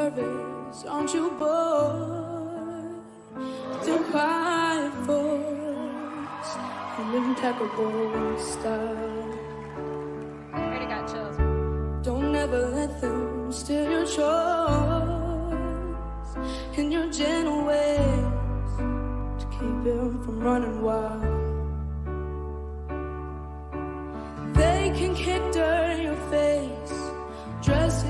nervous, aren't you bored? The quiet voice and impeccable style. Already got chills. Don't ever let them steal your choice and your gentle ways to keep him from running wild. They can kick dirt in your face, dress